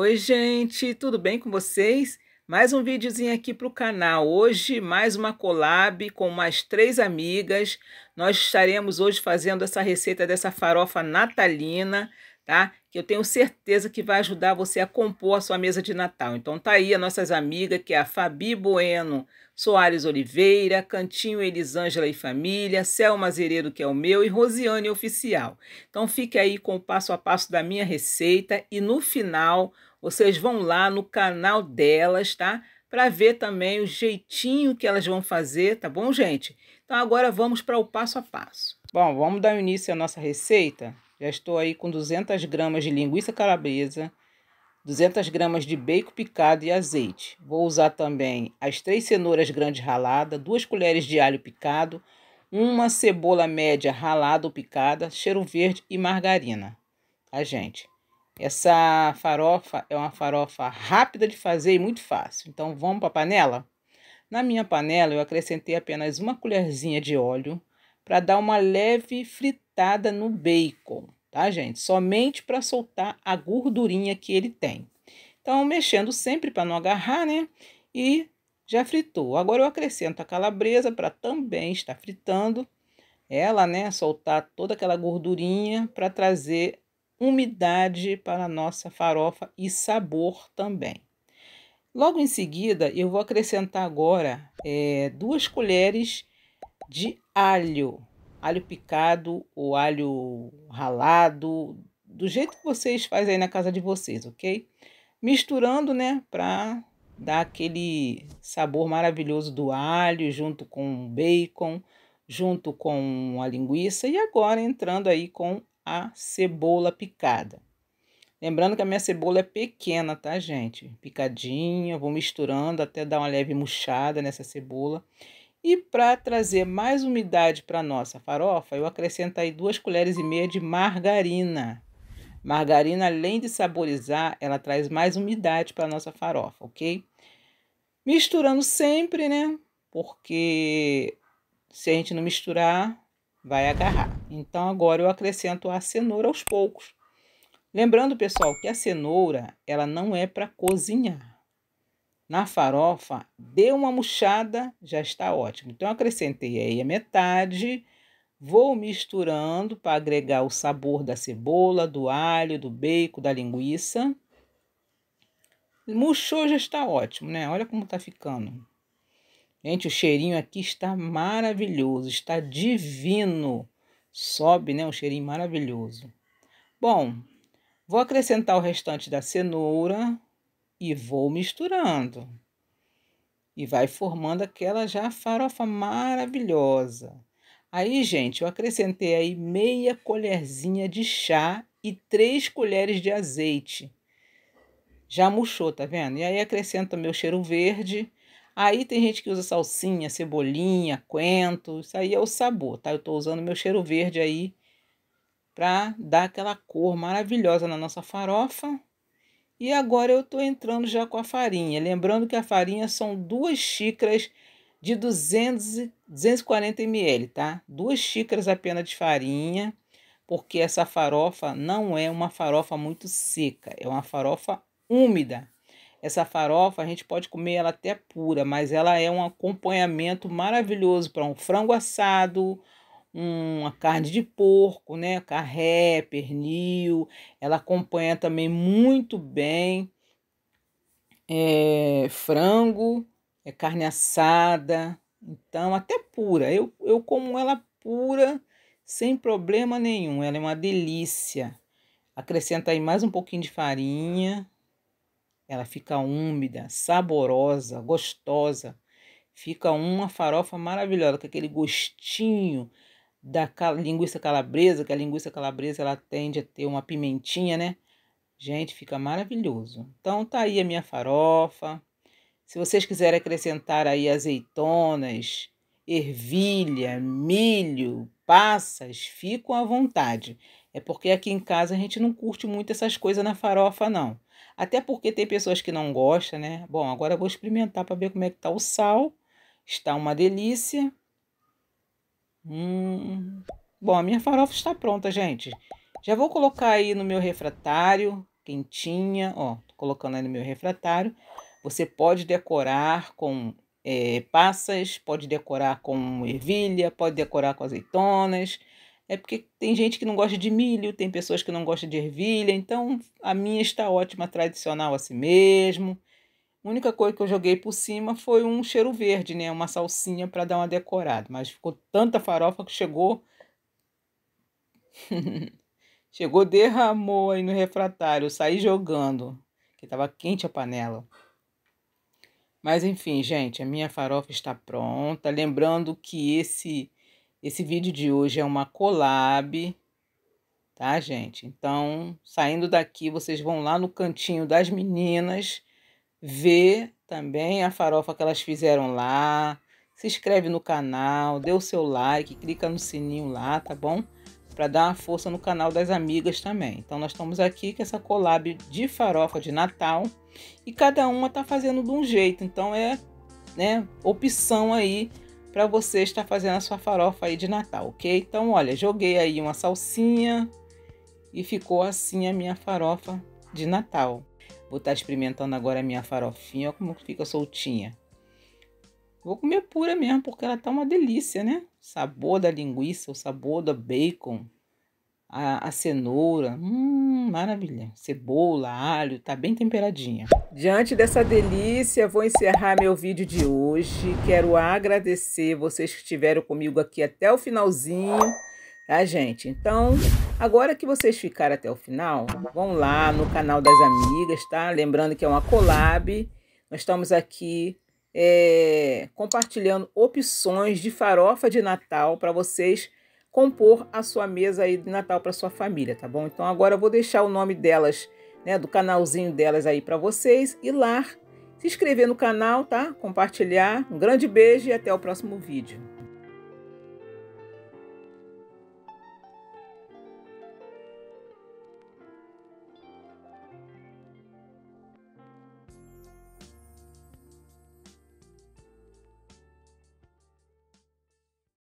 Oi, gente, tudo bem com vocês? Mais um videozinho aqui para o canal. Hoje, mais uma collab com mais três amigas. Nós estaremos hoje fazendo essa receita dessa farofa natalina, tá? Que eu tenho certeza que vai ajudar você a compor a sua mesa de Natal. Então tá aí as nossas amigas, que é a Fabi Bueno Soares Oliveira, Cantinho Elisângela e Família, Selma Zeredo, que é o meu, e Rosiane Oficial. Então fique aí com o passo a passo da minha receita e no final vocês vão lá no canal delas, tá? Para ver também o jeitinho que elas vão fazer, tá bom, gente? Então agora vamos para o passo a passo. Bom, vamos dar início à nossa receita. Já estou aí com 200 gramas de linguiça calabresa, 200 gramas de bacon picado e azeite. Vou usar também as três cenouras grandes raladas, duas colheres de alho picado, uma cebola média ralada ou picada, cheiro verde e margarina. Tá, gente? Essa farofa é uma farofa rápida de fazer e muito fácil. Então, vamos para a panela? Na minha panela, eu acrescentei apenas uma colherzinha de óleo para dar uma leve fritada no bacon, tá, gente? Somente para soltar a gordurinha que ele tem. Então, mexendo sempre para não agarrar, né? E já fritou. Agora eu acrescento a calabresa para também estar fritando ela, né? Soltar toda aquela gordurinha para trazer umidade para a nossa farofa e sabor também. Logo em seguida, eu vou acrescentar agora é, duas colheres de alho, alho picado ou alho ralado, do jeito que vocês fazem aí na casa de vocês, ok? Misturando, né, para dar aquele sabor maravilhoso do alho junto com o bacon, junto com a linguiça e agora entrando aí com a cebola picada. Lembrando que a minha cebola é pequena, tá, gente? Picadinha, vou misturando até dar uma leve murchada nessa cebola. E para trazer mais umidade para nossa farofa, eu acrescento aí duas colheres e meia de margarina. Margarina, além de saborizar, ela traz mais umidade para nossa farofa, ok? Misturando sempre, né? Porque se a gente não misturar, vai agarrar. Então agora eu acrescento a cenoura aos poucos. Lembrando, pessoal, que a cenoura, ela não é para cozinhar. Na farofa, dê uma murchada, já está ótimo. Então, acrescentei aí a metade, vou misturando para agregar o sabor da cebola, do alho, do bacon, da linguiça. Murchou, já está ótimo, né? Olha como está ficando. Gente, o cheirinho aqui está maravilhoso, está divino. Sobe, né? Um cheirinho maravilhoso. Bom, vou acrescentar o restante da cenoura e vou misturando. E vai formando aquela já farofa maravilhosa. Aí, gente, eu acrescentei aí meia colherzinha de chá e três colheres de azeite. Já murchou, tá vendo? E aí acrescento meu cheiro verde Aí tem gente que usa salsinha, cebolinha, coentro, isso aí é o sabor, tá? Eu tô usando meu cheiro verde aí para dar aquela cor maravilhosa na nossa farofa. E agora eu tô entrando já com a farinha, lembrando que a farinha são duas xícaras de 200, 240 ml, tá? Duas xícaras apenas de farinha, porque essa farofa não é uma farofa muito seca, é uma farofa úmida. Essa farofa a gente pode comer ela até pura, mas ela é um acompanhamento maravilhoso para um frango assado, uma carne de porco, né? Carré, pernil. Ela acompanha também muito bem é, frango, é carne assada. Então, até pura. Eu, eu como ela pura sem problema nenhum. Ela é uma delícia. Acrescenta aí mais um pouquinho de farinha, ela fica úmida, saborosa, gostosa. Fica uma farofa maravilhosa, com aquele gostinho da linguiça calabresa, que a linguiça calabresa ela tende a ter uma pimentinha, né? Gente, fica maravilhoso. Então tá aí a minha farofa. Se vocês quiserem acrescentar aí azeitonas, ervilha, milho, passas, ficam à vontade. É porque aqui em casa a gente não curte muito essas coisas na farofa, não. Até porque tem pessoas que não gostam, né? Bom, agora vou experimentar para ver como é que tá o sal. Está uma delícia. Hum. Bom, a minha farofa está pronta, gente. Já vou colocar aí no meu refratário, quentinha, ó. colocando aí no meu refratário. Você pode decorar com é, passas, pode decorar com ervilha, pode decorar com azeitonas. É porque tem gente que não gosta de milho, tem pessoas que não gostam de ervilha, então a minha está ótima, tradicional assim mesmo. A única coisa que eu joguei por cima foi um cheiro verde, né? Uma salsinha para dar uma decorada. Mas ficou tanta farofa que chegou. chegou, derramou aí no refratário. Eu saí jogando, que estava quente a panela. Mas enfim, gente, a minha farofa está pronta. Lembrando que esse esse vídeo de hoje é uma collab, tá, gente? Então, saindo daqui, vocês vão lá no cantinho das meninas ver também a farofa que elas fizeram lá. Se inscreve no canal, dê o seu like, clica no sininho lá, tá bom? Para dar uma força no canal das amigas também. Então, nós estamos aqui com essa collab de farofa de Natal e cada uma tá fazendo de um jeito. Então, é né, opção aí para você estar fazendo a sua farofa aí de Natal, ok? Então, olha, joguei aí uma salsinha e ficou assim a minha farofa de Natal. Vou estar experimentando agora a minha farofinha, olha como fica soltinha. Vou comer pura mesmo, porque ela tá uma delícia, né? O sabor da linguiça, o sabor do bacon, a, a cenoura, hum, maravilha. Cebola, alho, tá bem temperadinha. Diante dessa delícia, vou encerrar meu vídeo de hoje. Quero agradecer vocês que estiveram comigo aqui até o finalzinho, tá, gente? Então, agora que vocês ficaram até o final, vão lá no canal das amigas, tá? Lembrando que é uma collab. Nós estamos aqui é, compartilhando opções de farofa de Natal para vocês compor a sua mesa aí de Natal para sua família, tá bom? Então agora eu vou deixar o nome delas, né, do canalzinho delas aí para vocês e lá se inscrever no canal, tá? Compartilhar. Um grande beijo e até o próximo vídeo.